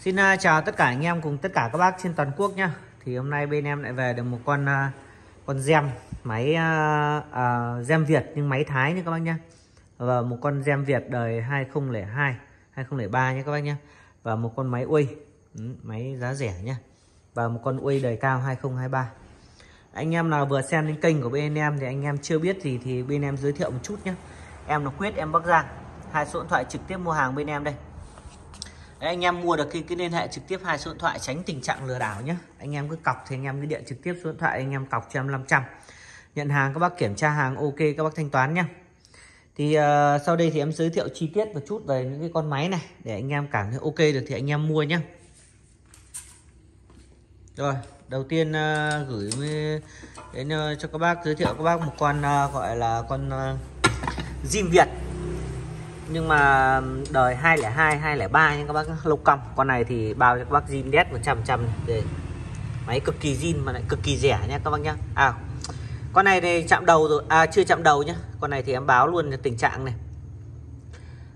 Xin à, chào tất cả anh em cùng tất cả các bác trên toàn quốc nhé Thì hôm nay bên em lại về được một con à, con gem máy uh, uh, gem Việt nhưng máy Thái nha các bác nhé Và một con gem Việt đời 2002, 2003 nha các bác nhé Và một con máy uy, ừ, máy giá rẻ nhé Và một con uy đời cao 2023. Anh em nào vừa xem đến kênh của bên em thì anh em chưa biết gì thì bên em giới thiệu một chút nhé Em là Quyết em Bắc Giang. Hai số điện thoại trực tiếp mua hàng bên em đây. Đấy, anh em mua được khi cứ liên hệ trực tiếp hai số điện thoại tránh tình trạng lừa đảo nhé anh em cứ cọc thì anh em cứ điện trực tiếp số điện thoại anh em cọc cho em 500 nhận hàng các bác kiểm tra hàng ok các bác thanh toán nhé thì uh, sau đây thì em giới thiệu chi tiết một chút về những cái con máy này để anh em cảm thấy ok được thì anh em mua nhé rồi đầu tiên uh, gửi đến uh, cho các bác giới thiệu các bác một con uh, gọi là con uh, Zin Việt nhưng mà đời 202 203 nha các bác lâu cong. Con này thì bao cho các bác zin đét 100 trăm để máy cực kỳ zin mà lại cực kỳ rẻ nha các bác nhá à con này thì chạm đầu rồi à chưa chạm đầu nhá con này thì em báo luôn tình trạng này.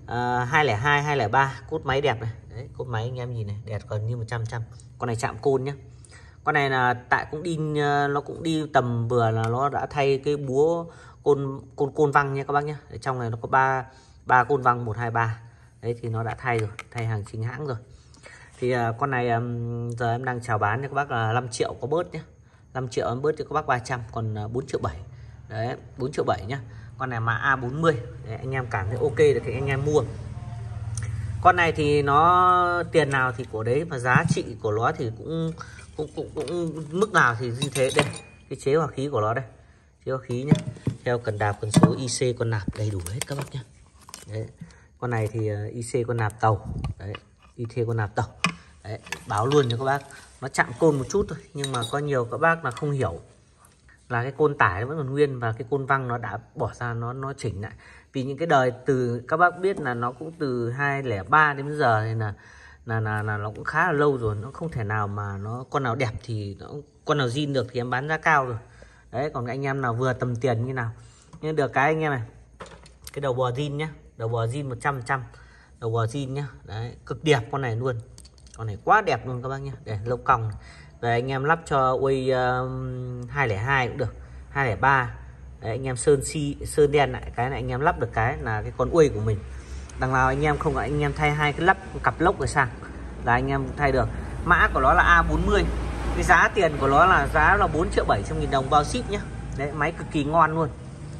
À, 202 203 cốt máy đẹp này. Đấy cốt máy anh em nhìn này đẹp gần như 100 trăm con này chạm côn nhá con này là tại cũng đi ờ, nó cũng đi tầm vừa là nó đã thay cái búa côn côn côn văng nha các bác nhá ở trong này nó có ba ba côn văng 123 đấy thì nó đã thay rồi thay hàng chính hãng rồi. Thì uh, con này um, giờ em đang chào bán cho các bác là 5 triệu có bớt nhé 5 triệu em bớt cho các bác 300 còn à, 4 triệu 7 đấy 4 triệu 7 nhá. Con này mã A40 đấy, anh em cảm thấy ok được thì anh em mua. Con này thì nó tiền nào thì của đấy và giá trị của nó thì cũng cũng cũng, cũng mức nào thì như thế. Đây cái chế hòa khí của nó đây. Chế hòa khí nhá. Theo cần đạp cần số IC con nạp đầy đủ hết các bác nhá đấy. con này thì ờ, IC con nạp tàu. Đấy IC con nạp tàu. Đấy. báo luôn cho các bác. Nó chạm côn một chút thôi nhưng mà có nhiều các bác là không hiểu là cái côn tải vẫn còn nguyên và cái côn văng nó đã bỏ ra nó nó chỉnh lại. Vì những cái đời từ các bác biết là nó cũng từ 203 đến bây giờ thì là là là, là nó cũng khá là lâu rồi. Nó không thể nào mà nó con nào đẹp thì nó con nào zin được thì em bán giá cao rồi. Đấy còn anh em nào vừa tầm tiền như nào. Nhưng được cái anh em này cái đầu bò zin nhá đầu bò zin 100 trăm đầu bò zin nhá. Đấy cực đẹp con này luôn. Con này quá đẹp luôn các bác nhá. Để lốc còng. Rồi anh em lắp cho uy um, 202 cũng được. 203 đấy, anh em sơn si sơn đen lại cái này anh em lắp được cái là cái con uy của mình. Đằng nào anh em không anh em thay hai cái lắp cặp lốc rồi sang. Là anh em thay được. Mã của nó là A40 cái giá tiền của nó là giá là 4 triệu 700 nghìn đồng bao ship nhá. Đấy máy cực kỳ ngon luôn.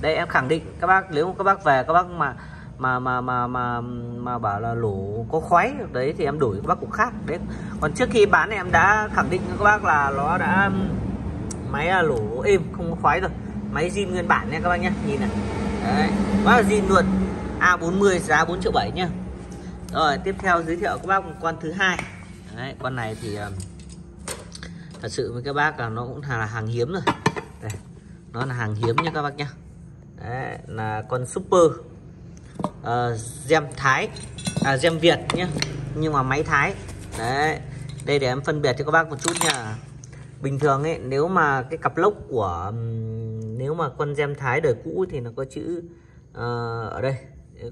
Đây em khẳng định các bác nếu các bác về các bác mà mà mà mà mà mà bảo là lỗ có khoái. Đấy thì em đổi các bác cục khác. Đấy. Còn trước khi bán em đã khẳng định với các bác là nó đã máy là lỗ êm không có khoái rồi. Máy zin nguyên bản nha các bác nhé nhìn này. Đấy. Bác là zin luôn. A40 giá 4 triệu 7 nhá. Rồi tiếp theo giới thiệu các bác một con thứ hai. Đấy con này thì ờ, thật sự với các bác là nó cũng là hàng hiếm rồi. Đây nó là hàng hiếm nha các bác nhé Đấy, là con super uh, gem Thái. À, gem Việt nhé nhưng mà máy Thái. Đấy. Đây để em phân biệt cho các bác một chút nha. Bình thường ấy nếu mà cái cặp lốc của nếu mà con gem Thái đời cũ thì nó có chữ uh, ở đây.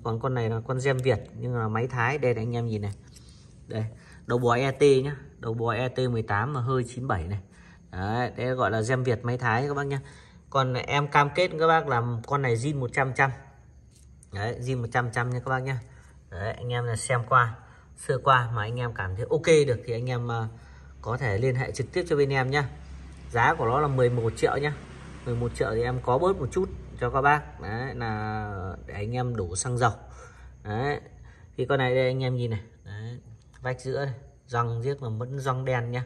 Còn con này là con gem Việt nhưng mà máy Thái. Đây này anh em nhìn này. Đây đầu bò ET nhá. Đầu bò ET 18 mà hơi 97 này. Đấy đây gọi là gem Việt máy Thái các bác nhá. Còn em cam kết các bác làm con này zin 100 trăm đấy zin 100 trăm nha các bác nhá đấy anh em là xem qua sơ qua mà anh em cảm thấy ok được thì anh em uh, có thể liên hệ trực tiếp cho bên em nhá. Giá của nó là 11 triệu nhá. 11 triệu thì em có bớt một chút cho các bác. Đấy là để anh em đổ xăng dầu. Đấy thì con này đây anh em nhìn này. Đấy, vách giữa này răng giết mà vẫn răng đen nhá.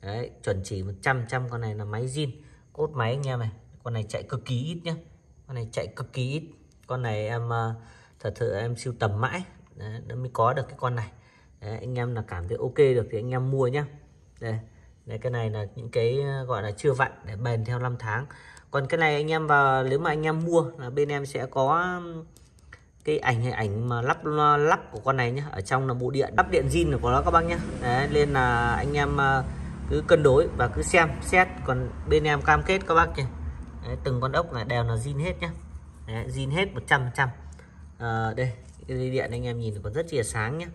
Đấy chuẩn chỉ 100 trăm con này là máy zin cốt máy anh em này. Con này chạy cực kỳ ít nhá. Con này chạy cực kỳ ít con này em ờ, thật sự em siêu tầm mãi. Đấy, mới có được cái con này. Đấy, anh em là cảm thấy ok được thì anh em mua nhá. Đây đây cái này là những cái ờ, gọi là chưa vặn để bền theo năm tháng. Còn cái này anh em vào nếu mà anh em mua là bên em sẽ có cái ảnh hình ảnh mà lắp ờ, lắp của con này nhá. Ở trong là bộ điện lắp điện zin của nó các bác nhá. Đấy nên là anh em cứ cân đối và cứ xem xét. Còn bên em cam kết các bác nhé Đấy, từng con ốc này đều là zin hết nhé. Đấy, zin hết 100 trăm à, đây cái dây điện anh em nhìn còn rất là sáng nhá.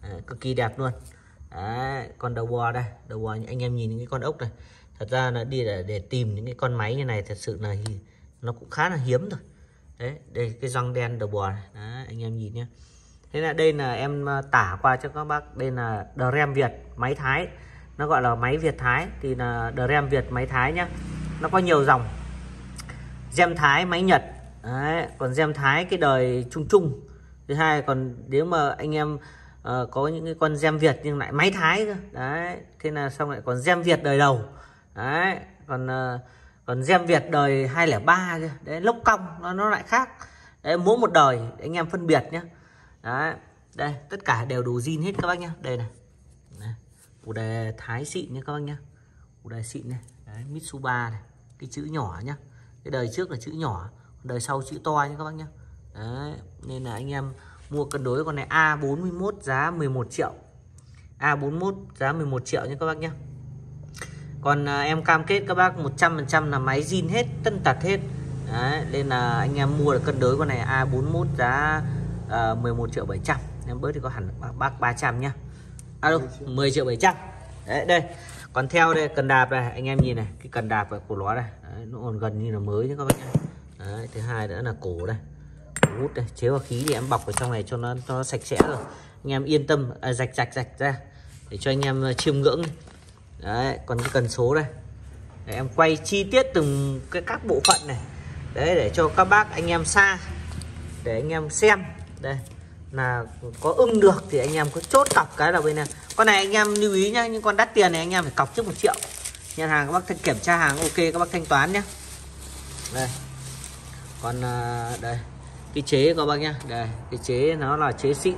À, cực kỳ đẹp luôn. Đấy, con đầu bò đây đầu bò anh em nhìn những cái con ốc này. Thật ra là đi để, để tìm những cái con máy như này thật sự là nó cũng khá là hiếm rồi đấy đây cái răng đen đầu bò này. Đấy, anh em nhìn nhé thế là đây là em ờ, tả qua cho các bác. Đây là DRAM Việt máy Thái. Nó gọi là máy Việt Thái thì là DRAM Việt máy Thái nhá. Nó có nhiều dòng. Gem Thái máy Nhật đấy, còn gem Thái cái đời chung chung thứ hai còn nếu mà anh em uh, có những cái con gem Việt nhưng lại máy Thái cơ. Đấy thế là xong lại còn gem Việt đời đầu. Đấy còn uh, còn gem Việt đời 203 cơ. Đấy lốc cong nó nó lại khác. Đấy mỗi một đời anh em phân biệt nhé đấy đây tất cả đều đủ zin hết các bác nhá. Đây này, này. củ đề thái xịn nhá các bác nhá. Củ đề xịn này. Đấy, Mitsuba này. Cái chữ nhỏ nhá. Cái đời trước là chữ nhỏ đời sau chữ to nhé các bác nhé đấy nên là anh em mua cân đối con này A41 giá 11 triệu. A41 giá 11 triệu nhé các bác nhé còn à, em cam kết các bác 100% là máy zin hết tân tật hết. Đấy, nên là anh em mua được cân đối con này A41 giá à, uh, 11 triệu 700 em bớt thì có hẳn bác 300 nhá. À đâu 10 triệu 700 đấy đây. Còn theo đây cần đạp này anh em nhìn này cái cần đạp của nó này. Đấy, nó còn gần như là mới nhé các bác nhé đấy, thứ hai nữa là cổ đây. Hút đây chế vào khí thì em bọc ở trong này cho nó cho nó sạch sẽ rồi. Anh em yên tâm à, rạch rạch rạch ra để cho anh em à, chiêm ngưỡng đấy còn cái cần số đây. Để em quay chi tiết từng cái các bộ phận này. Đấy để cho các bác anh em xa để anh em xem. Đây là có ưng được thì anh em có chốt cọc cái là bên này con này anh em lưu ý nhá nhưng con đắt tiền này anh em phải cọc trước một triệu. Nhận hàng các bác thanh kiểm tra hàng ok các bác thanh toán nhé đây còn uh, đây cái chế các bác nhá. Đây cái chế nó là chế xịn.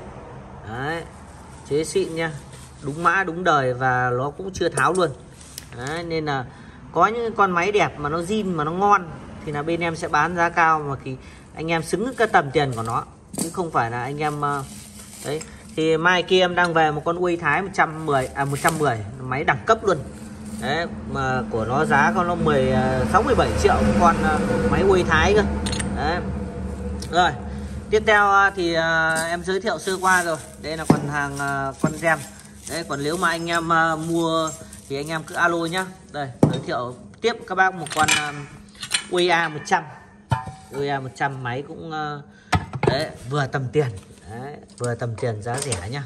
Đấy chế xịn nha đúng mã đúng đời và nó cũng chưa tháo luôn. Đấy, nên là có những con máy đẹp mà nó zin mà nó ngon thì là bên em sẽ bán giá cao mà thì anh em xứng cái tầm tiền của nó. Chứ không phải là anh em à, đấy. Thì mai kia em đang về một con uy thái 110 à 110 máy đẳng cấp luôn. Đấy mà của nó giá à, con nó 10 6 17 triệu con máy uy thái cơ đấy. Rồi tiếp theo à, thì à, em giới thiệu sơ qua rồi. Đây là còn hàng à, con gem. Đấy còn nếu mà anh em mua thì anh em cứ alo nhá. Đây giới thiệu tiếp các bác một con UA 100 UA 100 máy cũng đấy vừa tầm tiền. Đấy, vừa tầm tiền giá rẻ nhá.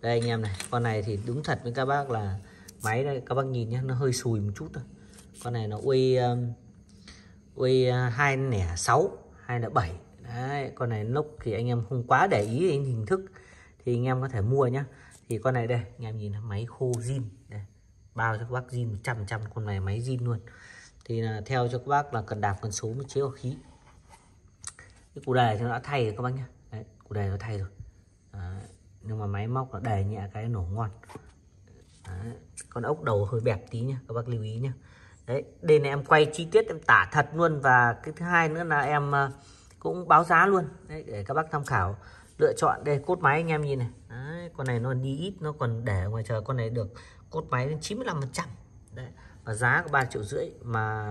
Đây anh em này con này thì đúng thật với các bác là máy đây các bác nhìn nhé nó hơi sùi một chút thôi. Con này nó uy uy hai nẻ sáu hai là bảy. Đấy con này lúc thì anh em không quá để ý đến hình thức thì anh em có thể mua nhá. Thì con này đây anh em nhìn máy khô zin. Đây bao cho các bác zin 100 trăm con này máy zin luôn. Thì là theo cho các bác là cần đạp cần số mới chế vào khí. Cái củ đề thì nó đã thay rồi các bác nhá. Đấy, củ đề nó thay rồi. Đấy. nhưng mà máy móc nó đề nhẹ cái nổ ngon. Đấy. con ốc đầu hơi bẹp tí nhá các bác lưu ý nhá đấy đây này em quay chi tiết em tả thật luôn và cái thứ hai nữa là em ờ, cũng báo giá luôn. Đấy, để các bác tham khảo lựa chọn đây cốt máy anh em nhìn này. Đấy, con này nó đi ít nó còn để ngoài trời con này được cốt máy đến 95 phần trăm. Đấy và giá của ba triệu rưỡi mà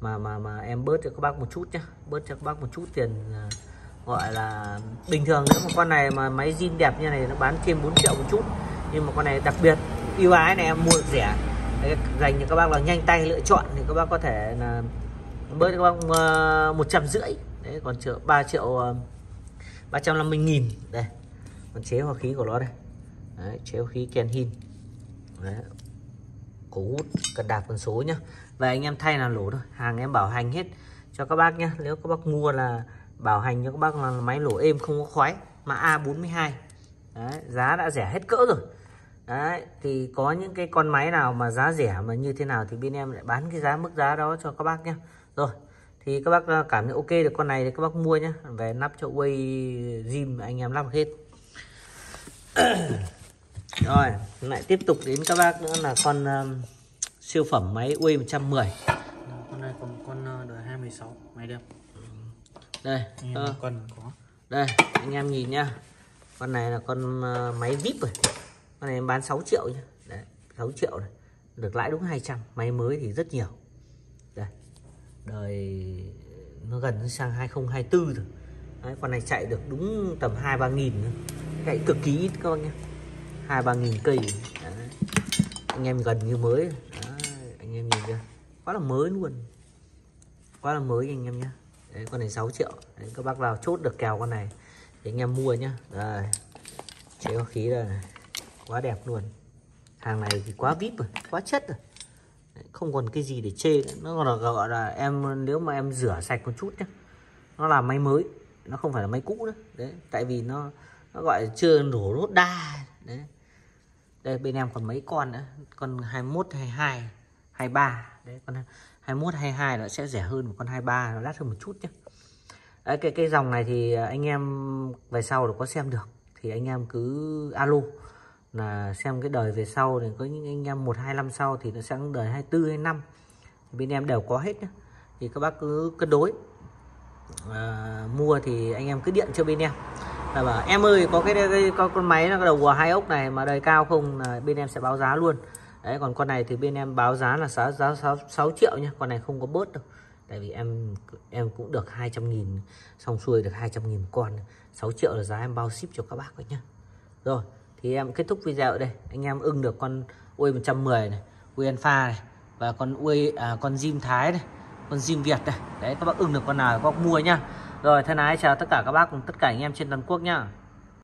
mà mà mà em bớt cho các bác một chút nhé bớt cho các bác một chút tiền ờ, gọi là bình thường nếu mà con này mà máy zin đẹp như này nó bán thêm 4 triệu một chút. Nhưng mà con này đặc biệt ưu ái này em mua được rẻ dành cho các bác là nhanh tay lựa chọn thì các bác có thể là bớt các bác ờ, một trăm rưỡi. Đấy còn triệu ba triệu ờ, ba trăm năm mươi nghìn. Đây còn chế hòa khí của nó đây. Đấy, chế hòa khí Ken Hin. Đấy, cổ hút cần đạp con số nhá. Và anh em thay là lỗ thôi. Hàng em bảo hành hết cho các bác nhé nếu các bác mua là bảo hành cho các bác là máy lỗ êm không có khói mà A42 đấy, giá đã rẻ hết cỡ rồi đấy thì có những cái con máy nào mà giá rẻ mà như thế nào thì bên em lại bán cái giá mức giá đó cho các bác nhé rồi thì các bác à, cảm thấy ok được con này thì các bác mua nhé về nắp cho quay gym anh em lắp hết. Rồi lại tiếp tục đến các bác nữa là con um, siêu phẩm máy UI 110 con này còn con ờ, đời 216 máy đẹp. Đây anh ờ, cần có. Đây anh em nhìn nhá. Con này là con uh, máy vip rồi con này em bán 6 triệu nhá. Đấy 6 triệu này. Được lãi đúng 200 máy mới thì rất nhiều. Đây. Đời nó gần sang 2024 rồi. Đấy, con này chạy được đúng tầm hai ba nghìn nữa chạy cực kỳ ít các bác nhá. Hai ba nghìn cây. Đấy. anh em gần như mới. Đấy, anh em nhìn chưa? Quá là mới luôn. Quá là mới anh em nhé Đấy, con này 6 triệu. Đấy, các bác vào chốt được kèo con này. Thì anh em mua nhá. Đây chế có khí đây này quá đẹp luôn. Hàng này thì quá vip rồi quá chất rồi. Không còn cái gì để chê nữa. nó còn là gọi là em nếu mà em rửa sạch một chút nhé nó là máy mới. Nó không phải là máy cũ nữa. Đấy tại vì nó nó gọi là chưa nổ đốt đa. Đấy. Đây bên em còn mấy con nữa. Con 21 22 23 đấy con 21 22 nó sẽ rẻ hơn một con 23 nó đắt hơn một chút nhé đấy, cái cái dòng này thì anh em về sau được có xem được. Thì anh em cứ alo là xem cái đời về sau thì có những anh em một hai năm sau thì nó sẽ đời 24 hay năm. Bên em đều có hết nhé thì các bác cứ cân đối. À, mua thì anh em cứ điện cho bên em. Là bảo em ơi có cái, cái có con máy nó đầu của hai ốc này mà đời cao không? Là bên em sẽ báo giá luôn. Đấy còn con này thì bên em báo giá là giá giá 6, 6 triệu nhá. Con này không có bớt đâu. Tại vì em em cũng được 200 nghìn xong xuôi được 200 nghìn một con. 6 triệu là giá em bao ship cho các bác rồi nhá. Rồi thì em kết thúc video ở đây. Anh em ưng được con ui 110 này ui alpha này và con ui à, con Jim Thái này con Jim Việt này. Đấy các bác ưng được con nào các bác mua nhá. Rồi thân ái chào tất cả các bác cùng tất cả anh em trên toàn quốc nhá.